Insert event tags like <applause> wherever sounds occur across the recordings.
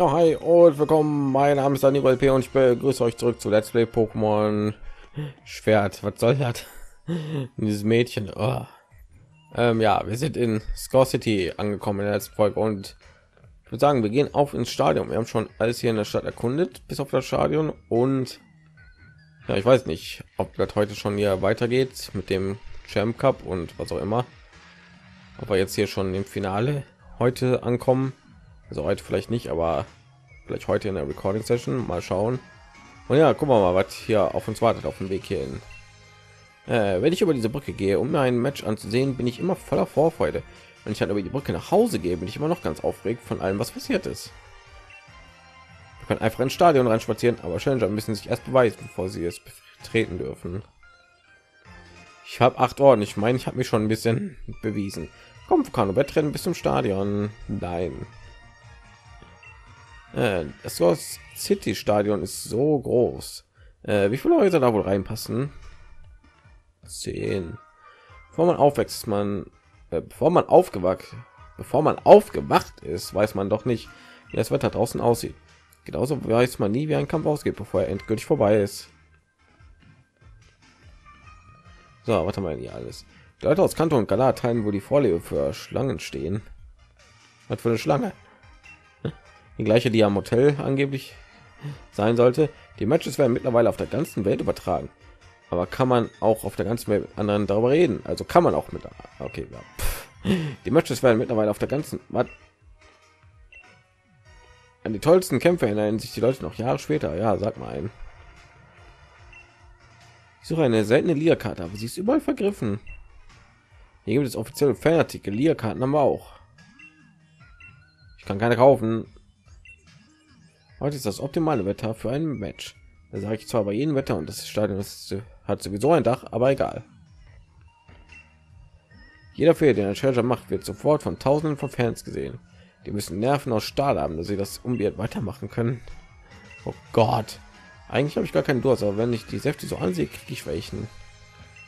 Ja, hi und willkommen. Mein Name ist Daniel P. und ich begrüße euch zurück zu Let's Play Pokémon Schwert. Was soll das? <laughs> Dieses Mädchen. Oh. Ähm, ja, wir sind in Score City angekommen in der letzten Folge und ich würde sagen, wir gehen auf ins Stadion. Wir haben schon alles hier in der Stadt erkundet, bis auf das Stadion und ja, ich weiß nicht, ob das heute schon hier weitergeht mit dem Champ Cup und was auch immer. Aber jetzt hier schon im Finale heute ankommen also heute vielleicht nicht, aber vielleicht heute in der Recording Session. Mal schauen. Und ja, wir mal, was hier auf uns wartet auf dem Weg hierhin. Äh, wenn ich über diese Brücke gehe, um mir ein Match anzusehen, bin ich immer voller Vorfreude. Wenn ich dann über die Brücke nach Hause gehe, bin ich immer noch ganz aufgeregt von allem, was passiert ist. Wir können einfach ins Stadion reinspazieren, aber Challenger müssen sich erst beweisen, bevor sie es betreten dürfen. Ich habe acht Orden. Ich meine, ich habe mich schon ein bisschen bewiesen. Komm, Vulkano, Wettrennen bis zum Stadion. Nein. Äh, das City Stadion ist so groß. Äh, wie viele Leute da wohl reinpassen? Zehn. Bevor man aufwächst, man, äh, bevor man aufgewacht, bevor man aufgewacht ist, weiß man doch nicht, wie das Wetter draußen aussieht. Genauso weiß man nie, wie ein Kampf ausgeht, bevor er endgültig vorbei ist. So, was haben wir hier alles? Die Leute aus Kanton und Galar teilen, wo die Vorliebe für Schlangen stehen. Was für eine Schlange? Die gleiche, die am Hotel angeblich sein sollte. Die Matches werden mittlerweile auf der ganzen Welt übertragen, aber kann man auch auf der ganzen Welt mit anderen darüber reden? Also kann man auch mit. Okay, ja. die Matches werden mittlerweile auf der ganzen. Was? An die tollsten Kämpfe erinnern sich die Leute noch Jahre später. Ja, sag mal ein. Ich suche eine seltene Leerkarte, aber sie ist überall vergriffen. Hier gibt es offizielle Fanartikel. Leerkarten haben wir auch. Ich kann keine kaufen. Heute ist das optimale Wetter für ein Match. Da sage ich zwar bei jedem Wetter und das Stadion ist, hat sowieso ein Dach, aber egal. Jeder Fehler, den ein Challenger macht, wird sofort von Tausenden von Fans gesehen. Die müssen Nerven aus Stahl haben, dass sie das unbeirrt weitermachen können. Oh Gott, eigentlich habe ich gar keinen Durst, aber wenn ich die Säfte so ansehe, kriege ich welchen.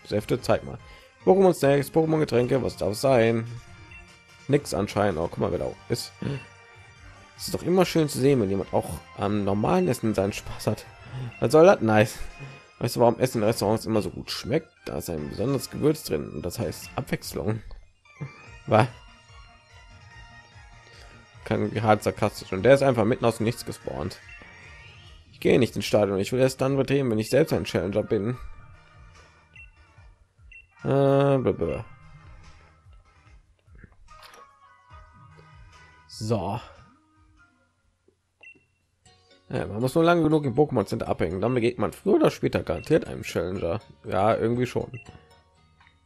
Säfte, zeig mal. Pokémon Snacks, Pokémon Getränke, was darf sein? Nix anscheinend. Oh, guck mal, wer da ist. Es ist doch immer schön zu sehen, wenn jemand auch am normalen Essen seinen Spaß hat. Was soll das? Nice. Weißt du, warum Essen in Restaurants immer so gut schmeckt? Da ist ein besonderes Gewürz drin und das heißt Abwechslung. War kann hart sarkastisch und der ist einfach mitten aus dem Nichts gespawnt. Ich gehe nicht ins Stadion. Ich will erst dann betreten, wenn ich selbst ein Challenger bin. Äh, so. Ja, man muss nur lange genug im Pokémon Center abhängen, dann begegnet man früher oder später garantiert einem Challenger. Ja, irgendwie schon.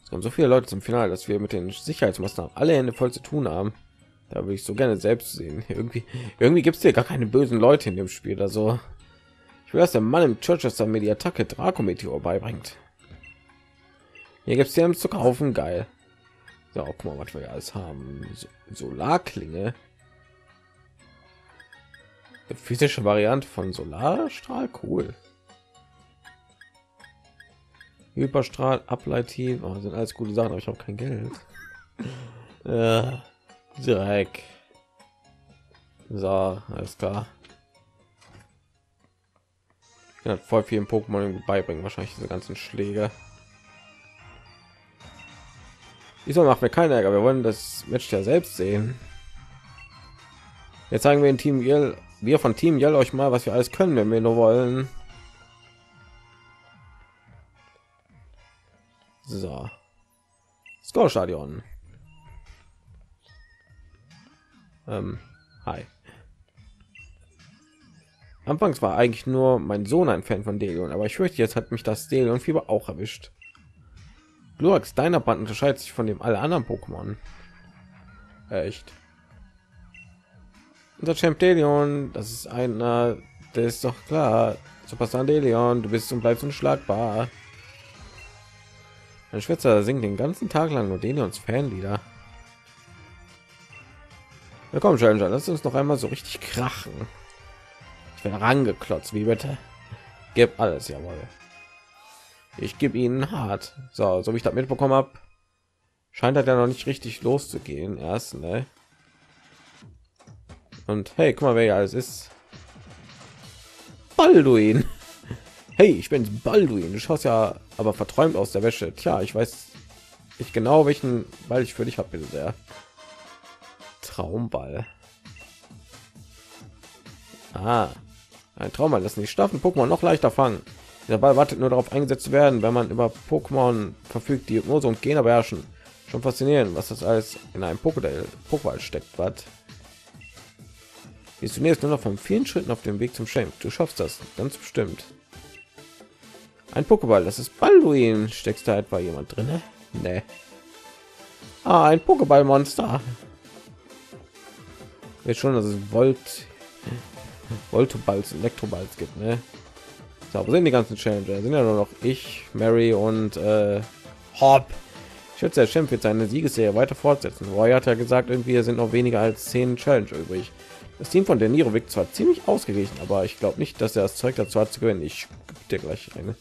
Es kommen so viele Leute zum Finale, dass wir mit den Sicherheitsmaßnahmen alle Hände voll zu tun haben. Da würde ich so gerne selbst sehen. <laughs> Irgendwie, irgendwie gibt es hier gar keine bösen Leute in dem Spiel. Also, ich will, dass der Mann im Churchester mir die Attacke Draco Meteor beibringt. Hier gibt es hier zu kaufen, geil. So, guck mal, was wir alles haben. So, Solarklinge physische Variante von Solarstrahl, cool. Hyperstrahl, Ableitiv, oh, sind alles gute Sachen, aber ich habe kein Geld. <laughs> äh, Dreck. So, alles klar. Ich halt voll vielen Pokémon beibringen, wahrscheinlich diese ganzen Schläge. Wieso macht mir keine Ärger? Wir wollen das Match ja selbst sehen. Jetzt zeigen wir in Team Yell wir von Team Yell euch mal, was wir alles können, wenn wir nur wollen. So. Score Stadion. Ähm, hi. Anfangs war eigentlich nur mein Sohn ein Fan von Delion, aber ich fürchte, jetzt hat mich das Delion Fieber auch erwischt. Gluax, deiner Band unterscheidet sich von dem alle anderen Pokémon. Echt? Unser Champ Delion, das ist einer, der ist doch klar. Superstar Delion, du bist und bleibst unschlagbar. Ein Schwitzer singt den ganzen Tag lang nur Delions Fanlieder. Ja, komm, Challenger, lass uns noch einmal so richtig krachen. Ich werde rangeklotzt, wie bitte. Gib alles, jawohl. Ich gebe ihnen hart. So, so wie ich das mitbekommen habe, scheint er ja noch nicht richtig loszugehen. Erst, ne? Und hey, guck mal, wer hier alles ist. Balduin. <laughs> Hey, ich bin Balduin. Du schaust ja aber verträumt aus der Wäsche. Tja, ich weiß nicht genau, welchen Ball ich für dich habe, bitte sehr. Traumball. Ah, ein Traumball lassen die Staffen Pokémon noch leichter fangen. Der Ball wartet nur darauf eingesetzt zu werden, wenn man über Pokémon verfügt, die Hypnose und Gene beherrschen. Schon faszinierend, was das alles in einem Pokéball steckt. Was? Ist zunächst nur noch von vielen Schritten auf dem Weg zum Schenk. Du schaffst das ganz bestimmt. Ein Pokéball, das ist Balduin. Steckst da etwa jemand drin? Nee. Ah, ein Pokéball-Monster. Jetzt schon, dass es Volt, Voltoballs, Elektroballs gibt, ne? So, wo sind die ganzen Challenger? Sind ja nur noch ich, Mary und äh, Hop. Ich schätze, der Champ wird seine Siegesserie weiter fortsetzen. Roy hat ja gesagt, irgendwie sind noch weniger als zehn Challenger übrig. Das Team von der Niro wirkt zwar ziemlich ausgeglichen, aber ich glaube nicht, dass er das Zeug dazu hat zu gewinnen. Ich dir gleich eine.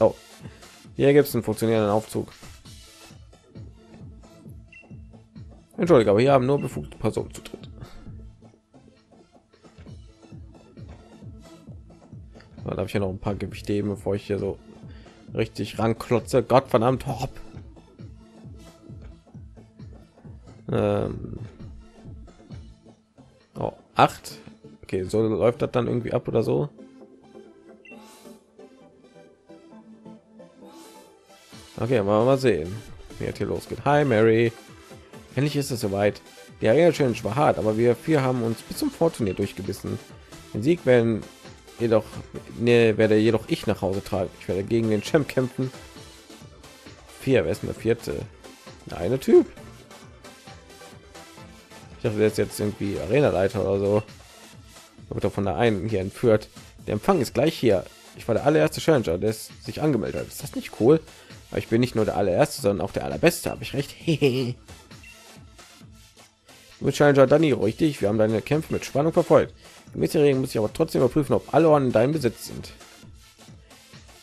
Oh, hier gibt es einen funktionierenden Aufzug. Entschuldige, aber hier haben nur befugte Personen zu dritt. Da habe ich ja noch ein paar Gewichte eben, bevor ich hier so richtig ranklotze. Gott verdammt, hopp. Ähm, oh, acht. Okay, so läuft das dann irgendwie ab oder so. Okay, mal mal sehen, wie es hier losgeht. Hi Mary. Endlich ist es soweit. Die Arena Challenge war hart, aber wir vier haben uns bis zum Vorturnier durchgebissen. Den Sieg werden jedoch ne, werde jedoch ich nach Hause tragen. Ich werde gegen den Champ kämpfen. Vier, wer ist der vierte? Der eine Typ. Ich dachte, der ist jetzt irgendwie Arena-Leiter oder so. Wird doch von der einen hier entführt. Der Empfang ist gleich hier. Ich war der allererste Challenger, der sich angemeldet hat. Ist das nicht cool? Aber ich bin nicht nur der allererste, sondern auch der allerbeste. Habe ich recht? <laughs> mit Challenger Danny richtig. Wir haben deine Kämpfe mit Spannung verfolgt. Mit der muss ich aber trotzdem überprüfen, ob alle Ohren in deinem Besitz sind.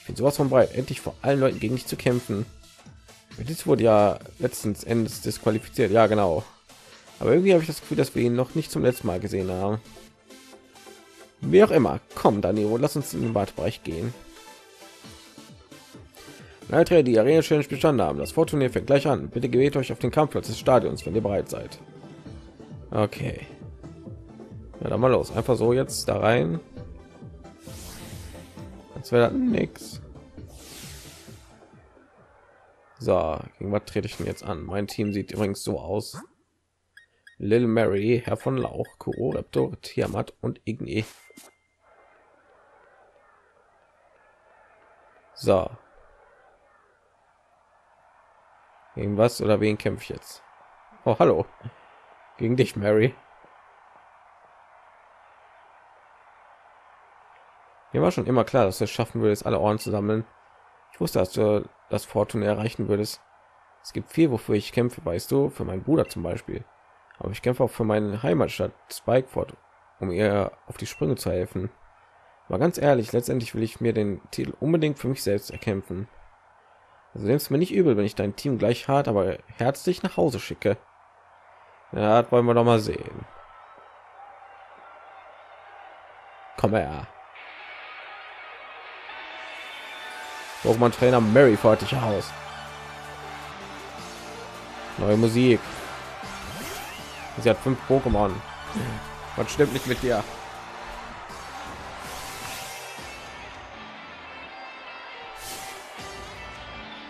Ich bin sowas von bereit, endlich vor allen Leuten gegen dich zu kämpfen. Das wurde ja letztens Endes disqualifiziert. Ja, genau. Aber irgendwie habe ich das Gefühl, dass wir ihn noch nicht zum letzten Mal gesehen haben. Wie auch immer. Komm, Danilo, lass uns in den Badbereich gehen. Leiter, die Arena Challenge bestanden haben. Das Vorturnier fängt gleich an. Bitte gewählt euch auf den Kampfplatz des Stadions, wenn ihr bereit seid. Okay. Ja, dann mal los. Einfach so jetzt da rein. Als wäre nichts. So, gegen was trete ich denn jetzt an? Mein Team sieht übrigens so aus. Lil Mary, Herr von Lauch, Kuro, Raptor, Tiamat und Igni. So. Gegen was oder wen kämpfe ich jetzt? Oh, hallo. Gegen dich, Mary. Mir war schon immer klar, dass du es schaffen würdest, alle Ohren zu sammeln. Ich wusste, dass du das Fortune erreichen würdest. Es gibt viel, wofür ich kämpfe, weißt du, für meinen Bruder zum Beispiel. Aber ich kämpfe auch für meine Heimatstadt Spikeford, um ihr auf die Sprünge zu helfen. Aber ganz ehrlich, letztendlich will ich mir den Titel unbedingt für mich selbst erkämpfen. Also nimmst mir nicht übel, wenn ich dein Team gleich hart, aber herzlich nach Hause schicke. Ja, das wollen wir doch mal sehen. Komm her. Pokémon Trainer Mary fordert dich aus. Neue Musik. Sie hat fünf Pokémon. Was stimmt nicht mit dir?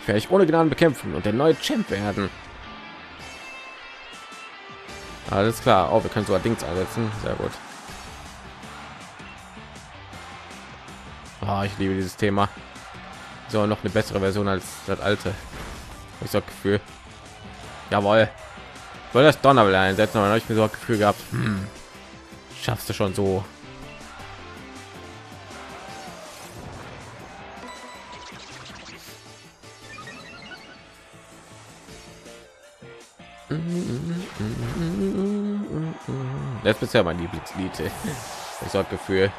Ich ohne Gnaden bekämpfen und der neue Champ werden. Alles klar. Oh, wir können sogar Dings einsetzen. Sehr gut. Oh, ich liebe dieses Thema so noch eine bessere Version als das alte. Ich so Gefühl. Jawohl. Soll das Donnerwelle einsetzen, aber ich mir so ein Gefühl gehabt, hm, schaffst du schon so. Das ist bisher mein Lieblingslied. <laughs> Ich so Gefühl.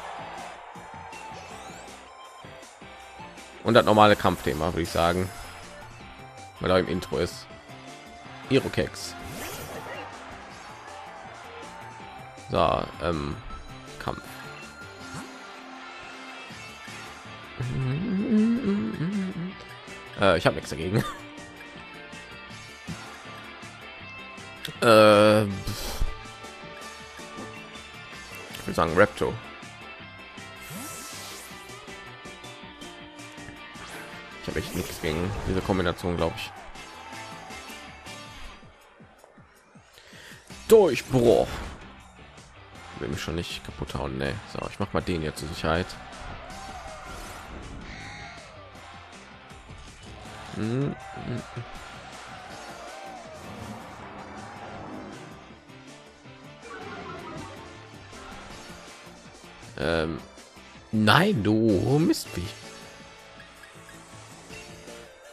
und das normale Kampfthema, würde ich sagen, weil er im Intro ist. Irokex. So, ähm, Kampf. Äh, ich habe nichts dagegen. <laughs> äh, ich sagen Repto. Ich habe echt nichts gegen diese Kombination, glaube ich. Durchbruch. Will mich schon nicht kaputt hauen. Nee. So, ich mach mal den hier zur Sicherheit. Hm, hm, hm. Ähm, nein, du Mistvieh.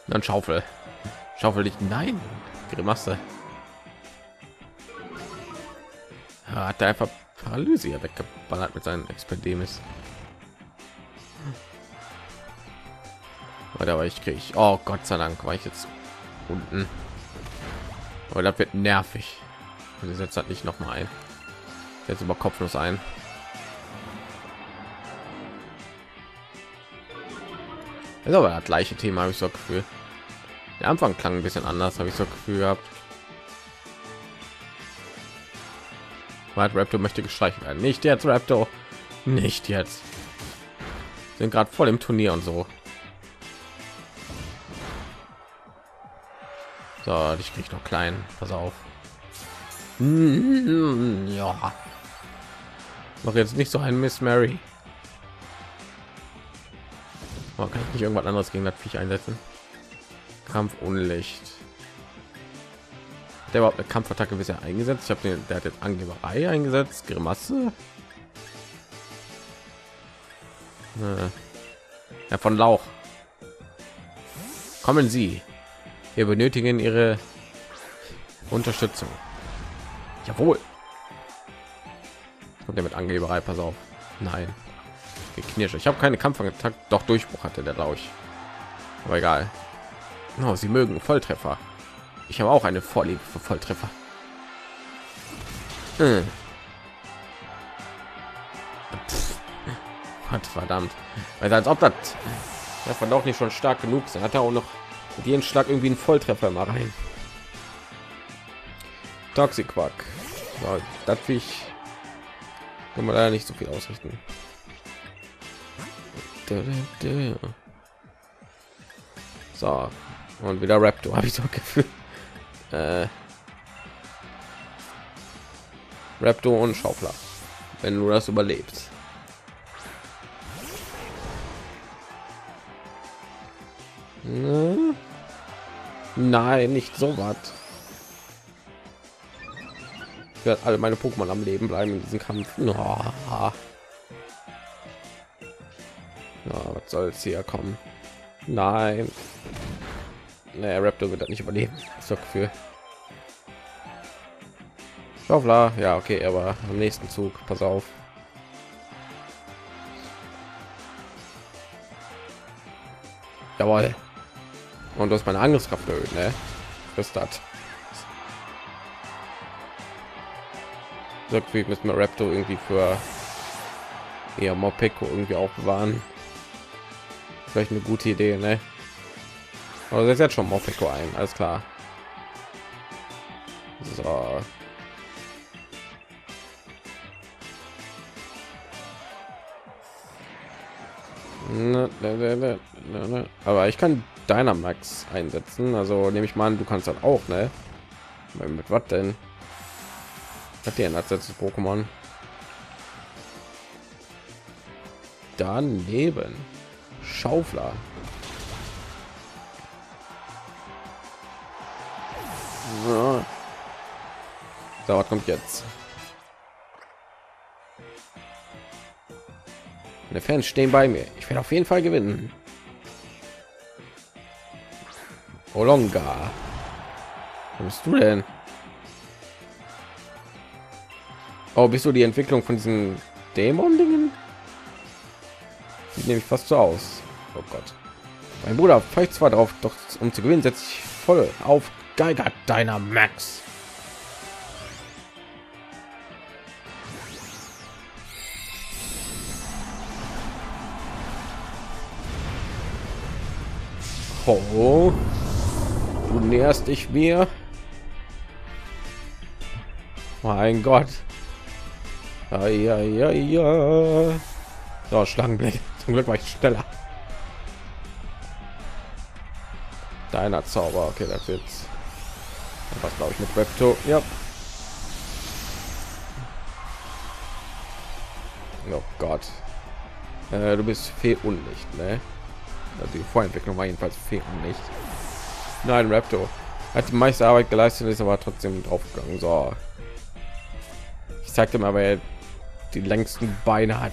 Dann Schaufel. Schaufel dich. Nein. Grimasse. Hat er einfach Paralyse weggeballert mit seinen Expedemis. Oder war ich kriege ich. Oh Gott sei Dank war ich jetzt unten. Aber das wird nervig. Und setzt hat nicht noch mal ein. Jetzt über Kopflos ein. ist aber das gleiche Thema, habe ich so Gefühl. Der Anfang klang ein bisschen anders, habe ich so Gefühl gehabt. Weil Raptor möchte gestreichelt werden. Nicht jetzt, Raptor. Nicht jetzt. Sind gerade voll im Turnier und so. So, ich krieg noch klein. Pass auf. Ja. Mach jetzt nicht so ein Miss Mary. Oh, kann ich nicht irgendwas anderes gegen das Viech einsetzen? Kampf ohne Licht. Der überhaupt eine Kampfattacke bisher eingesetzt. Ich habe den, der hat jetzt Angeberei eingesetzt. Grimasse. Ja, von Lauch. Kommen Sie. Wir benötigen Ihre Unterstützung. Jawohl. Und der mit Angeberei, pass auf. Nein geknirscht. Ich habe keine Kampfattacke, doch Durchbruch hatte der Lauch. Aber egal. Oh, sie mögen Volltreffer. Ich habe auch eine Vorliebe für Volltreffer. Gott, verdammt. Weil als ob das davon doch nicht schon stark genug sind. Hat er auch noch mit jedem Schlag irgendwie einen Volltreffer mal rein. Toxic Quack. So, das ich kann man leider nicht so viel ausrichten. So, und wieder Raptor habe ich so gefühlt. Äh, Raptor und Schaufler, wenn du das überlebst. Nein, nicht so was. Ich werde alle meine Pokémon am Leben bleiben in diesem Kampf. Oh. Ja, was soll es hier kommen? Nein. Naja, Raptor wird das nicht überleben. So Gefühl. Schaufler, ja, okay, aber am nächsten Zug, pass auf. Jawohl. Und du hast meine Angriffskraft erhöht, ne? Was das? So müssen wir Raptor irgendwie für eher Mopeko irgendwie aufbewahren vielleicht eine gute Idee, ne? Aber ist jetzt schon Morphico ein, alles klar. So. Ne, ne, ne, Aber ich kann Dynamax einsetzen, also nehme ich mal an, du kannst dann auch, ne? Mit was denn? Hat der als letztes Pokémon? Daneben. Schaufler. So. so, was kommt jetzt? Meine Fans stehen bei mir. Ich werde auf jeden Fall gewinnen. Olonga. Wo bist du denn? Oh, bist du die Entwicklung von diesen Dämon-Dingen? Sieht nämlich fast so aus. Oh Gott. Mein Bruder pfeift zwar drauf, doch um zu gewinnen, setze ich voll auf Geiger deiner Max. Oh, du näherst dich mir. Mein Gott. Ja, ja, ja, ja. So, Zum Glück war ich schneller. Deiner Zauber. Okay, das wird's was glaube ich mit Repto. Ja. Oh Gott. Äh, du bist Fee Unlicht, ne? Also die Vorentwicklung war jedenfalls Fee Unlicht. Nein, Raptor hat die meiste Arbeit geleistet, ist aber trotzdem draufgegangen. So, ich zeigte mal, wer die längsten Beine hat.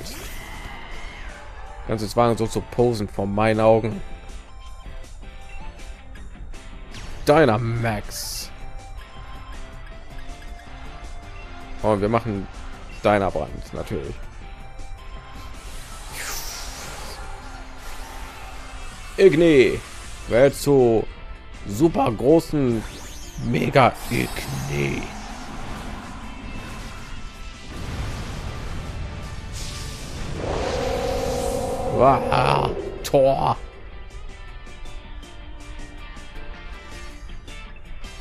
Ganzes waren so zu posen vor meinen Augen. Deiner Max. Und wir machen deiner Brand natürlich. Igni wird zu super großen Mega Igni. Wow, Tor.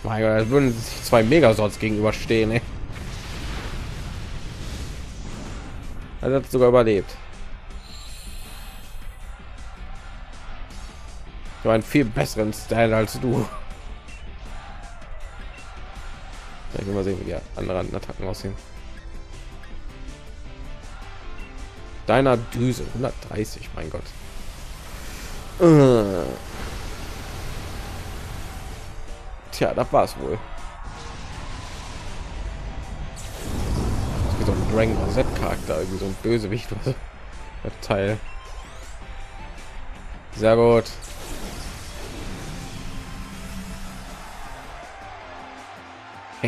Mein Gott, würden sich zwei Megasorts gegenüberstehen. Ey. Er hat sogar überlebt. Du einen viel besseren Style als du. Ich will mal sehen, wie die anderen Attacken aussehen. Deiner Düse 130, mein Gott. Äh. Tja, das war's wohl. so ein Dragon Ball Z Charakter, irgendwie so ein Bösewicht oder so. Das Teil. Sehr gut. <laughs>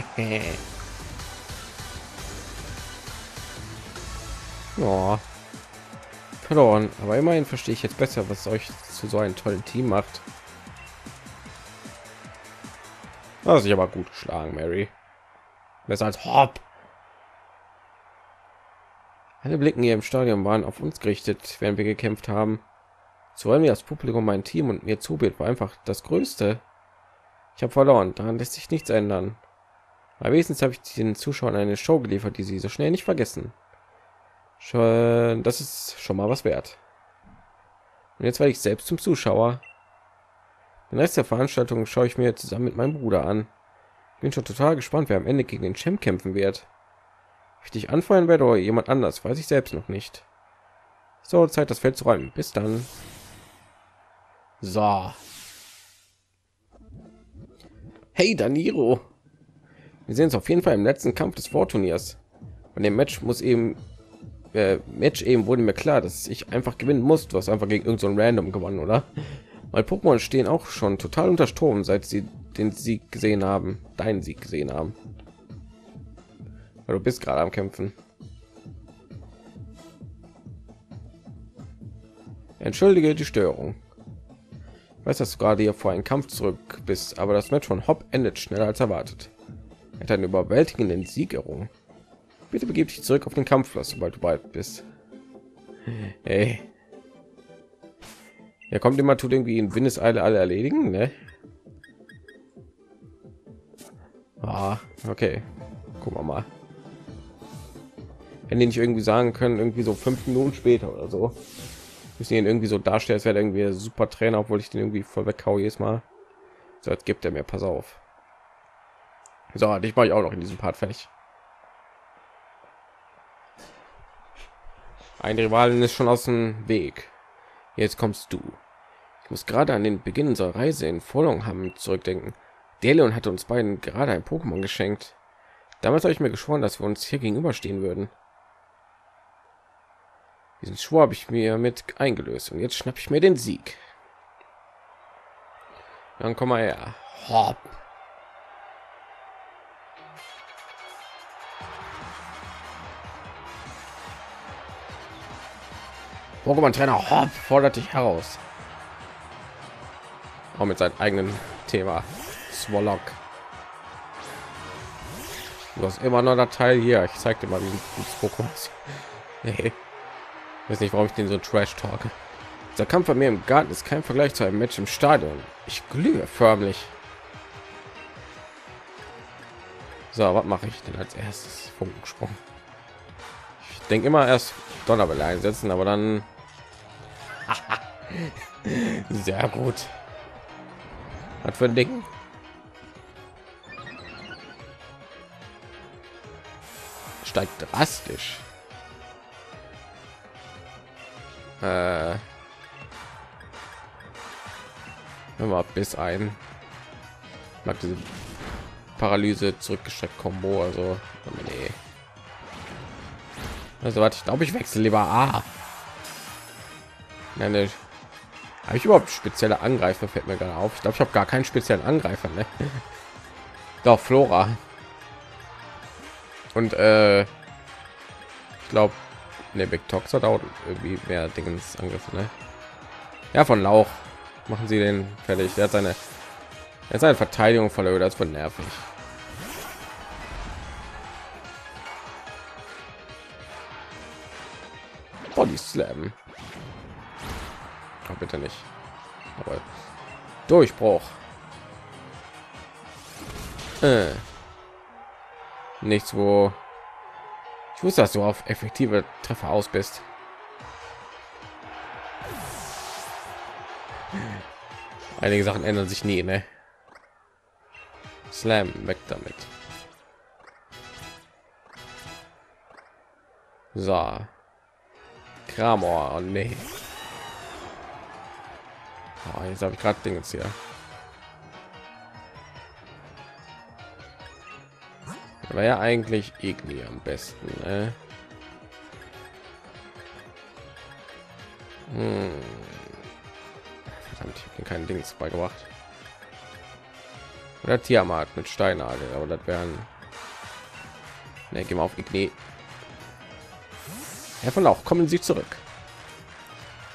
oh. Verloren, aber immerhin verstehe ich jetzt besser, was euch zu so einem tollen Team macht. Das ist aber gut geschlagen, Mary. Besser als Hop. Alle Blicken hier im Stadion waren auf uns gerichtet, während wir gekämpft haben. So wir das Publikum, mein Team und mir zubiet, war einfach das Größte. Ich habe verloren, daran lässt sich nichts ändern. Aber wenigstens habe ich den Zuschauern eine Show geliefert, die sie so schnell nicht vergessen. Schon, das ist schon mal was wert. Und jetzt werde ich selbst zum Zuschauer. Den Rest der Veranstaltung schaue ich mir zusammen mit meinem Bruder an. Bin schon total gespannt, wer am Ende gegen den Champ kämpfen wird ich dich anfeuern werde oder jemand anders, weiß ich selbst noch nicht. So, Zeit, das Feld zu räumen. Bis dann. So. Hey, Daniro. Wir sehen uns auf jeden Fall im letzten Kampf des Vorturniers. Von dem Match muss eben äh, Match eben wurde mir klar, dass ich einfach gewinnen muss. Du hast einfach gegen irgendein so Random gewonnen, oder? Weil Pokémon stehen auch schon total unter Strom, seit sie den Sieg gesehen haben, deinen Sieg gesehen haben. Weil du bist gerade am Kämpfen. Entschuldige die Störung. Ich weiß, dass du gerade hier vor einen Kampf zurück bist, aber das Match von Hop endet schneller als erwartet. Er hat einen überwältigenden Sieg errungen. Bitte begib dich zurück auf den Kampfplatz, sobald du bald bist. Hey. Ja, kommt immer tut irgendwie in Windeseile alle erledigen, ne? Ah, okay. Gucken wir mal wenn die nicht irgendwie sagen können irgendwie so fünf minuten später oder so müssen ihn irgendwie so darstellen als wäre irgendwie super trainer obwohl ich den irgendwie voll weghaue jedes mal. So jetzt gibt er mir pass auf. So ich mache ich auch noch in diesem part fertig. Ein rivalen ist schon aus dem weg. Jetzt kommst du. Ich muss gerade an den beginn unserer reise in Vollung haben zurückdenken. Der Leon hatte uns beiden gerade ein Pokémon geschenkt. Damals habe ich mir geschworen, dass wir uns hier gegenüberstehen würden. Diesen Schwur habe ich mir mit eingelöst und jetzt schnapp ich mir den Sieg. Dann komm mal her. Hopp. Pokémon Trainer Hopp fordert dich heraus. Auch mit seinem eigenen Thema. Swallock. Du hast immer noch der Teil hier. Ich zeig dir mal diesen Pokémon. <laughs> Weiß nicht, warum ich den so trash talk. Der Kampf bei mir im Garten ist kein Vergleich zu einem Match im Stadion. Ich glühe förmlich. So, was mache ich denn als erstes? Funkensprung. Ich denke immer erst Donnerbälle einsetzen, aber dann <laughs> sehr gut. Was für ein Ding? Steigt drastisch. Äh, immer bis ein. Mag diese Paralyse zurückgestreckt Combo, also nee. Also warte, ich glaube, ich wechsle lieber A. Meine habe ich überhaupt spezielle Angreifer fällt mir gerade auf. Ich glaube, ich habe gar keinen speziellen Angreifer, ne? <laughs> Doch Flora. Und äh, ich glaube, ne Big Toxer dauert irgendwie mehr Dingens Angriffe, ne? Ja, von Lauch machen sie den fertig. Der hat seine, er hat seine Verteidigung verloren. Das wird nervig. Body Slam. Oh, bitte nicht. Aber Durchbruch. Äh. Nichts, wo ich wusste, dass du auf effektive Treffer aus bist. Einige Sachen ändern sich nie, ne? Slam weg damit. So. Kramor, oh, nee. Oh, jetzt habe ich gerade Dinge hier. War ja eigentlich Igni am besten. Ne? Hm. Verdammt, ich habe keinen Dings beigebracht. Oder Tiamat mit Steinagel, aber das wären. Ne, gehen wir auf Igni. Herr von Lauch, kommen Sie zurück.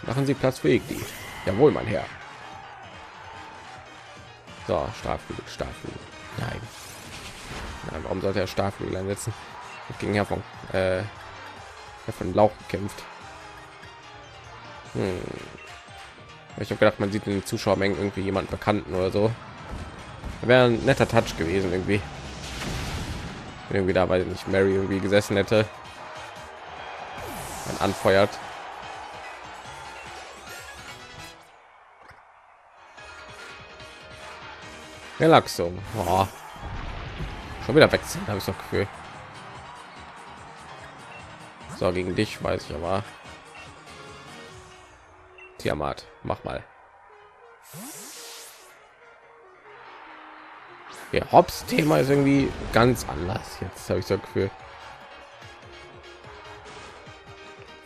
Machen Sie Platz für Igni. Jawohl, mein Herr. So, Starflügel, Starflügel. Nein. Nein, warum sollte er Starflügel einsetzen? Gegen Herr von, äh, von Lauch gekämpft. Hm. Ich habe gedacht, man sieht in den Zuschauermengen irgendwie jemand Bekannten oder so. Wäre ein netter Touch gewesen irgendwie. Wenn irgendwie da, weil nicht Mary irgendwie gesessen hätte. Man anfeuert. Relaxung. Oh. Schon wieder wechseln, habe ich so Gefühl. So, gegen dich weiß ich aber. Tiamat, mach mal. Ja, Hops Thema ist irgendwie ganz anders. Jetzt habe ich so Gefühl.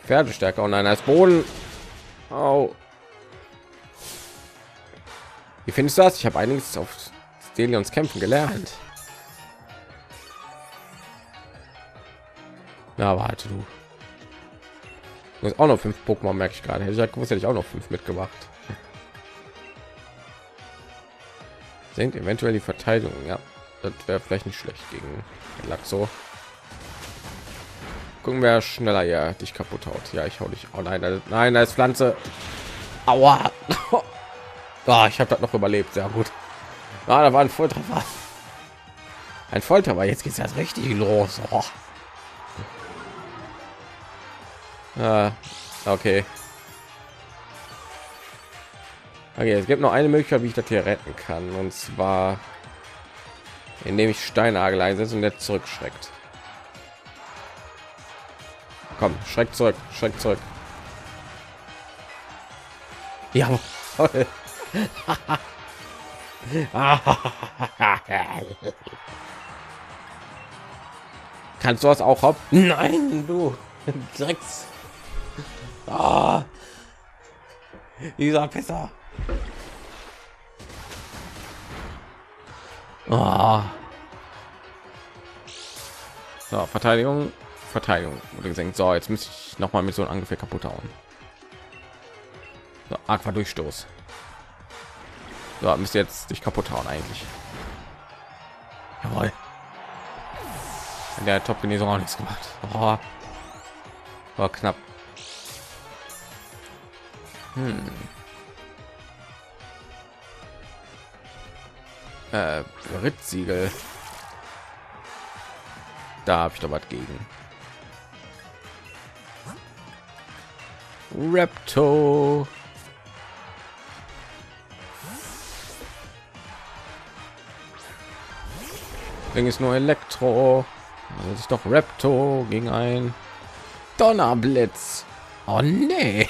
Pferdestärke und einer ist Boden. Oh. Wie findest du das? Ich habe einiges auf Delions kämpfen gelernt. Na, warte du. Du hast auch noch fünf Pokémon, merke ich gerade. Hätte ich gewusst, hätte ich auch noch fünf mitgemacht. Senkt <laughs> eventuell die Verteidigung. Ja, das wäre vielleicht nicht schlecht gegen Laxo. Gucken wir schneller ja dich kaputt haut. Ja, ich hau dich. Oh nein, nein, da ist Pflanze. Aua. oh, <laughs> ich habe das noch überlebt. Sehr gut. Ah, da war ein Volltreffer. Ein Volltreffer. Jetzt geht es erst richtig los. Oh. Ah, okay. Okay, es gibt noch eine Möglichkeit, wie ich das hier retten kann. Und zwar, indem ich Steinagel einsetze und der zurückschreckt. Komm, schreckt zurück, schreckt zurück. Ja. <laughs> Kannst du das auch hopp? Nein, du Drecks. Ah. Dieser Pisser. Oh. So, Verteidigung, Verteidigung wurde gesenkt. So, jetzt müsste ich noch mal mit so einem Angriff kaputt hauen. So, Aqua Durchstoß. So, müsst jetzt dich kaputt hauen eigentlich. Jawohl. Der Top Genesung auch nichts gemacht. Oh. War knapp. Hm. Äh, Ritzsiegel. Da habe ich doch was gegen. Repto. Ding ist nur Elektro. Das ist doch Repto gegen ein Donnerblitz. Oh nee.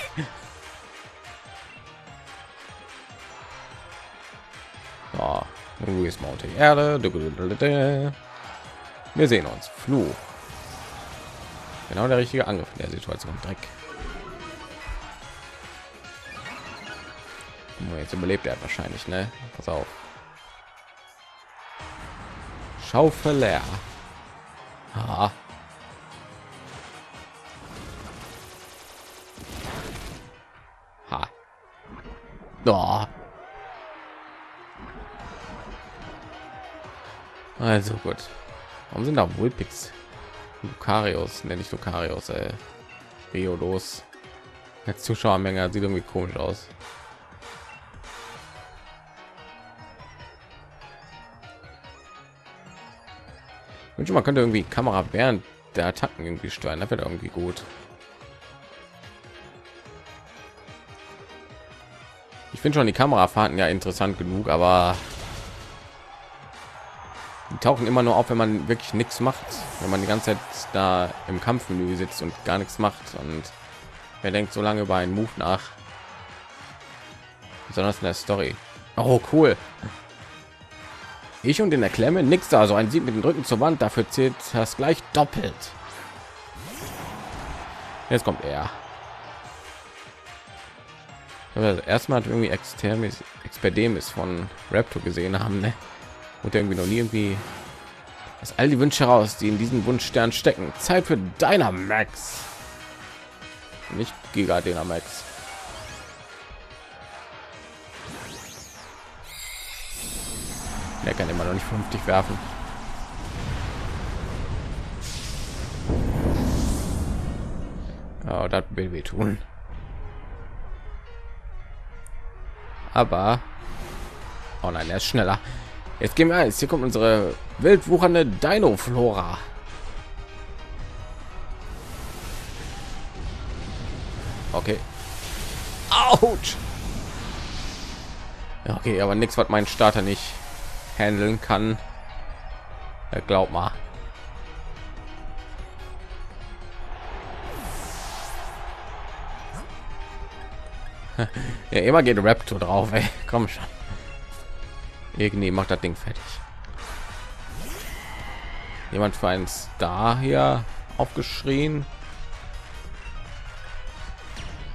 Mountain Erde. Wir sehen uns. Fluch. Genau der richtige Angriff in der Situation. Dreck. Jetzt überlebt er wahrscheinlich, ne? Pass auf. Schaufel leer. Ha. Ha. Oh. Also gut. Warum sind da Wulpix? Lucarius, nenne ich Lucarius, ey. Riodos. Der Zuschauermenge sieht irgendwie komisch aus. wünsche man könnte irgendwie Kamera während der Attacken irgendwie steuern. Das wird irgendwie gut. Ich finde schon die Kamerafahrten ja interessant genug, aber tauchen immer nur auf, wenn man wirklich nichts macht, wenn man die ganze Zeit da im Kampfmenü sitzt und gar nichts macht und wer denkt so lange über einen Move nach, besonders in der Story. Oh cool. Ich und in der Klemme nichts da, so ein Sieg mit dem Rücken zur Wand, dafür zählt das gleich doppelt. Jetzt kommt er. Also erstmal hat irgendwie externes Experdemis von Raptor gesehen haben, ne? Und irgendwie noch nie irgendwie aus all die Wünsche heraus, die in diesem Wunschstern stecken. Zeit für Dynamax. Nicht Giga Dynamax. Er kann immer noch nicht vernünftig werfen. Oh, das will weh tun. Aber oh nein, er ist schneller. Jetzt gehen wir eins. Hier kommt unsere wildwuchernde Dino-Flora. Okay. Autsch. Okay, aber nichts, was mein Starter nicht handeln kann. Ja, glaub mal. <laughs> ja, immer geht Raptor drauf, ey. Komm schon. Irgendwie macht das Ding fertig. Jemand für einen Star hier aufgeschrien.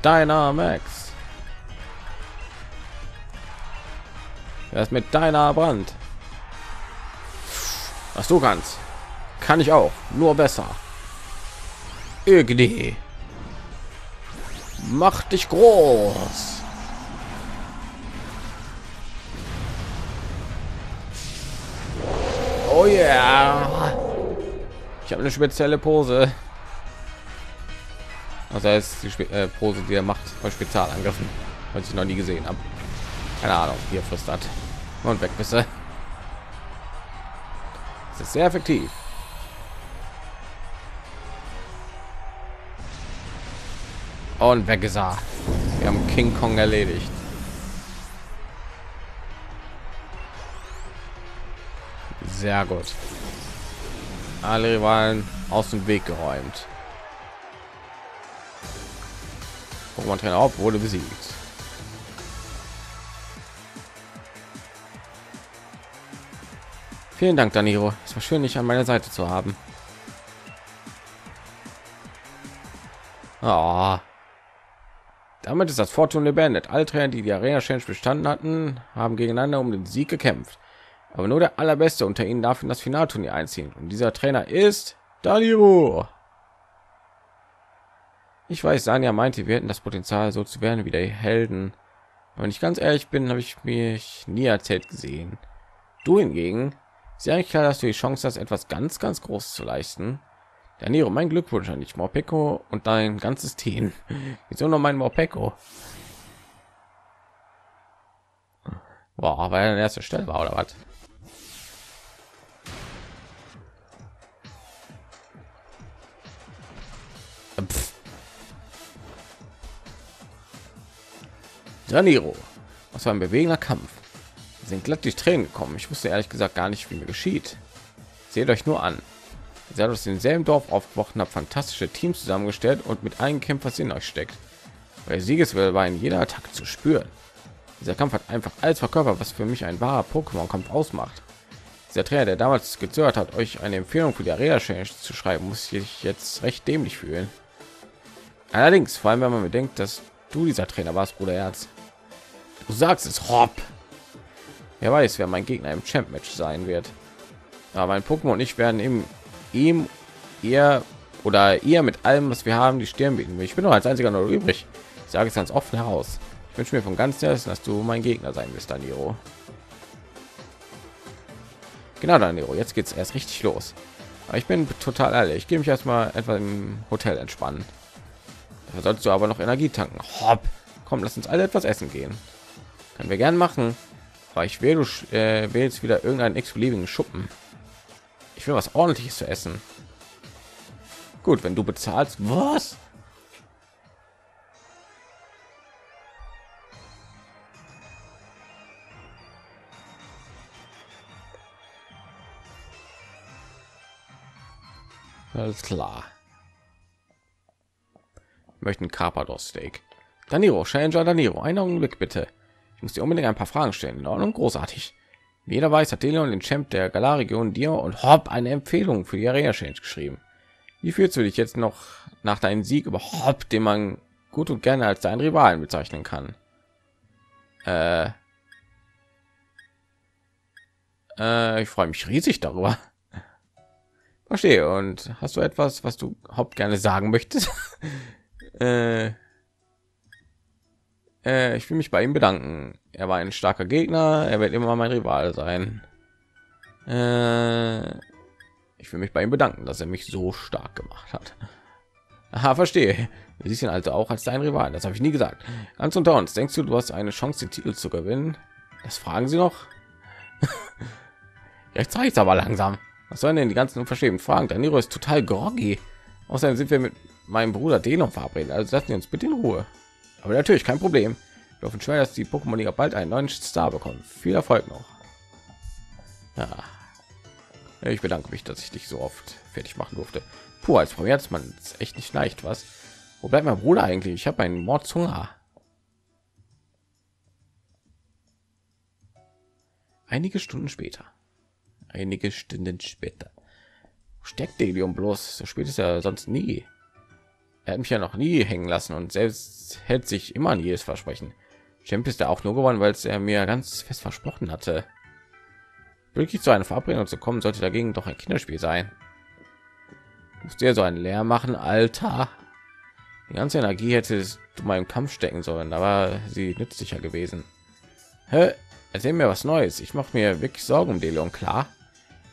Dynamax. Er ist mit deiner Brand. Was du kannst, kann ich auch, nur besser. Irgendwie. Mach dich groß. Oh. Yeah. Ich habe eine spezielle Pose. Das heißt, die Spe äh, Pose, die er macht bei Spezialangriffen, was ich noch nie gesehen habe. Keine Ahnung, hier das. Und weg bist du ist sehr effektiv. Und weg ist er. Wir haben King Kong erledigt. Sehr gut. Alle Rivalen aus dem Weg geräumt. Pokémon Trainer auf wurde besiegt. Vielen Dank, Daniro. Es war schön, dich an meiner Seite zu haben. Oh. Damit ist das Fortune beendet. Alle Trainer, die die Arena Challenge bestanden hatten, haben gegeneinander um den Sieg gekämpft. Aber nur der allerbeste unter ihnen darf in das Finalturnier einziehen. Und dieser Trainer ist Daniro. Ich weiß, Sanja meinte, wir hätten das Potenzial, so zu werden wie der Helden. Wenn ich ganz ehrlich bin, habe ich mich nie erzählt gesehen. Du hingegen sehr eigentlich klar, dass du die Chance hast, etwas ganz, ganz groß zu leisten. Danilo, mein Glückwunsch an dich, Morpeko und dein ganzes Team. <laughs> Wieso noch mein Morpeko? Boah, weil er an erster Stelle war oder was? Daniro, was war ein bewegender Kampf. Wir sind glatt durch Tränen gekommen. Ich wusste ehrlich gesagt gar nicht, wie mir geschieht. Seht euch nur an. Ihr seid aus demselben Dorf aufgewacht und habt fantastische Teams zusammengestellt und mit einem Kämpfer in euch steckt. Weil Siegeswille war in jeder Attacke zu spüren. Dieser Kampf hat einfach alles verkörpert, was für mich ein wahrer Pokémon-Kampf ausmacht. Dieser Trainer, der damals gezögert hat, euch eine Empfehlung für die Arena Change zu schreiben, muss sich jetzt recht dämlich fühlen. Allerdings, vor allem wenn man bedenkt, dass du dieser Trainer warst, Bruder Herz. Du sagst es, Hopp. Wer weiß, wer mein Gegner im Champ Match sein wird. Aber mein Pokémon und ich werden ihm, ihm, ihr oder ihr mit allem, was wir haben, die Stirn bieten. Ich bin noch als einziger noch übrig. Ich sage es ganz offen heraus. Ich wünsche mir von ganz Herzen, dass du mein Gegner sein wirst, Daniro. Genau, Daniro. Jetzt geht es erst richtig los. Aber ich bin total ehrlich. Ich gehe mich erstmal etwa im Hotel entspannen. Da sollst du aber noch Energie tanken. Hopp. Komm, lass uns alle etwas essen gehen. Können wir gern machen. Aber ich will, du äh, willst wieder irgendeinen x-beliebigen Schuppen. Ich will was ordentliches zu essen. Gut, wenn du bezahlst, was? Alles klar. Wir möchten Carpados Steak. Daniro, Challenger Daniro, einen Augenblick bitte. Ich muss dir unbedingt ein paar Fragen stellen. In Ordnung, großartig. Jeder weiß, hat Deleon den Champ der Galar-Region dir und Hopp eine Empfehlung für die Arena Change geschrieben. Wie fühlst du dich jetzt noch nach deinem Sieg überhaupt, den man gut und gerne als deinen Rivalen bezeichnen kann? Äh, äh, ich freue mich riesig darüber. Verstehe. Und hast du etwas, was du haupt gerne sagen möchtest? <laughs> äh, äh, ich will mich bei ihm bedanken. Er war ein starker Gegner. Er wird immer mein Rival sein. Äh, ich will mich bei ihm bedanken, dass er mich so stark gemacht hat. Aha, verstehe. Du siehst ihn also auch als dein Rival. Das habe ich nie gesagt. Ganz unter uns. Denkst du, du hast eine Chance, den Titel zu gewinnen? Das fragen sie noch. <laughs> Jetzt reicht aber langsam. Was sollen denn die ganzen unverschämten Fragen? Danilo ist total groggy. Außerdem sind wir mit meinem Bruder Delon verabredet. Also lassen wir uns bitte in Ruhe. Aber natürlich kein Problem. Wir hoffen schwer, dass die Pokémon Liga bald einen neuen Star bekommen. Viel Erfolg noch. Ja. Ich bedanke mich, dass ich dich so oft fertig machen durfte. Puh, als Premier ist man echt nicht leicht, was? Wo bleibt mein Bruder eigentlich? Ich habe einen Mordshunger. Einige Stunden später. Einige Stunden später. Steckt Delium bloß? So spät ist er sonst nie. Er hat mich ja noch nie hängen lassen und selbst hält sich immer an jedes Versprechen. Champ ist er auch nur gewonnen, weil es er mir ganz fest versprochen hatte. Wirklich zu einer Verabredung zu kommen, sollte dagegen doch ein Kinderspiel sein. Musst dir so ein Leer machen, Alter. Die ganze Energie hätte du im Kampf stecken sollen, aber sie nützlicher gewesen. Hä? Erzähl mir was Neues. Ich mache mir wirklich Sorgen um Deleon, klar.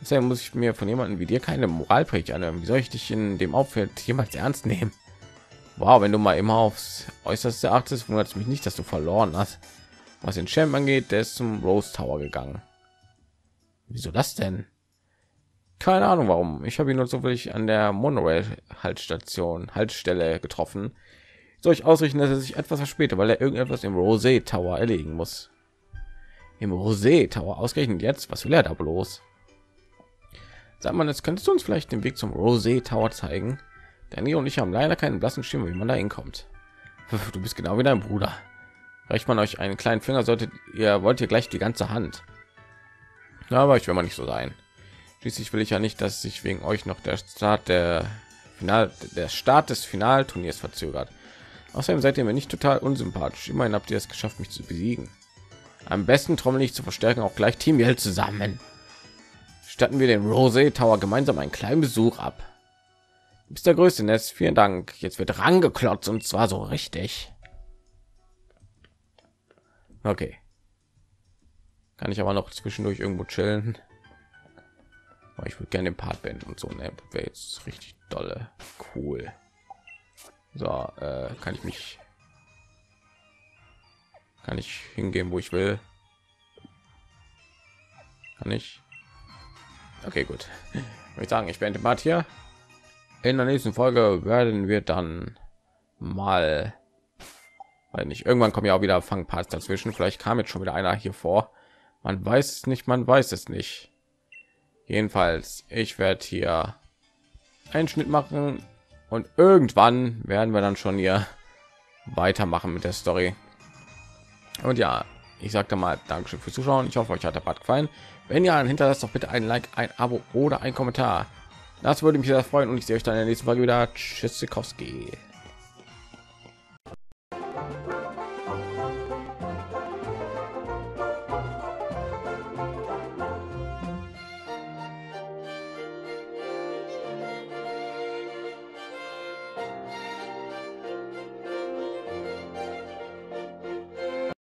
Deshalb muss ich mir von jemandem wie dir keine Moralpredigt anhören. Wie soll ich dich in dem Aufwand jemals ernst nehmen? Wow, wenn du mal immer aufs äußerste achtest, wundert es mich nicht, dass du verloren hast. Was den Champ angeht, der ist zum Rose Tower gegangen. Wieso das denn? Keine Ahnung warum. Ich habe ihn nur wirklich an der Monorail Haltstation, Haltestelle getroffen. Soll ich ausrichten, dass er sich etwas verspätet, weil er irgendetwas im Rosé Tower erlegen muss. Im Rosé Tower ausgerechnet jetzt? Was will er da bloß? Sag mal, jetzt könntest du uns vielleicht den Weg zum Rosé Tower zeigen. Danny und ich haben leider keinen blassen Schimmer, wie man da hinkommt. Du bist genau wie dein Bruder. Reicht man euch einen kleinen Finger, solltet ihr wollt ihr gleich die ganze Hand. Aber ich will mal nicht so sein. Schließlich will ich ja nicht, dass sich wegen euch noch der Start der Final, der Start des Finalturniers verzögert. Außerdem seid ihr mir nicht total unsympathisch. Immerhin habt ihr es geschafft, mich zu besiegen. Am besten trommel ich zu verstärken auch gleich Team Yell zusammen. Statten wir den Rose Tower gemeinsam einen kleinen Besuch ab bist der größte Nest. Vielen Dank. Jetzt wird rangeklotzt und zwar so richtig. Okay. Kann ich aber noch zwischendurch irgendwo chillen. Aber ich würde gerne den Part beenden und so. Ne, wäre jetzt richtig dolle. Cool. So, äh, kann ich mich kann ich hingehen, wo ich will. Kann ich? Okay, gut. Ich sagen, ich beende Bad hier. In der nächsten Folge werden wir dann mal weil nicht irgendwann kommen ja auch wieder Fangparts dazwischen. Vielleicht kam jetzt schon wieder einer hier vor. Man weiß es nicht, man weiß es nicht. Jedenfalls, ich werde hier einen Schnitt machen und irgendwann werden wir dann schon hier weitermachen mit der Story. Und ja, ich sagte mal Dankeschön fürs Zuschauen. Ich hoffe, euch hat der Part gefallen. Wenn ja, dann hinterlasst doch bitte ein Like, ein Abo oder ein Kommentar. Das würde mich sehr freuen und ich sehe euch dann in der nächsten Folge wieder. Tschüssikowski.